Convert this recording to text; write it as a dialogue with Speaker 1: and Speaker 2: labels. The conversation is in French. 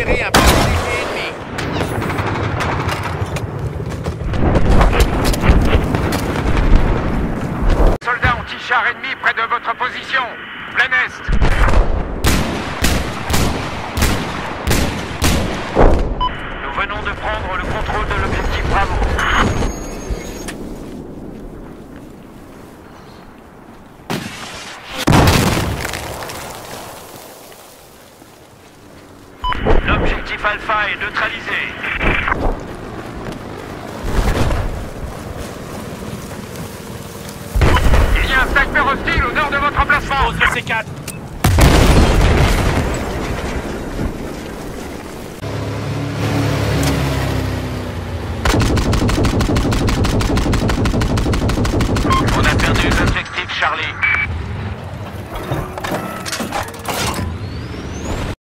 Speaker 1: ennemi.
Speaker 2: Soldats anti-char ennemis près de votre position. Plein est. Nous venons de prendre le contrôle de Alpha est neutralisé. Il y a un sniper hostile au nord de votre emplacement.
Speaker 1: Pose le C4. On a perdu l'objectif Charlie.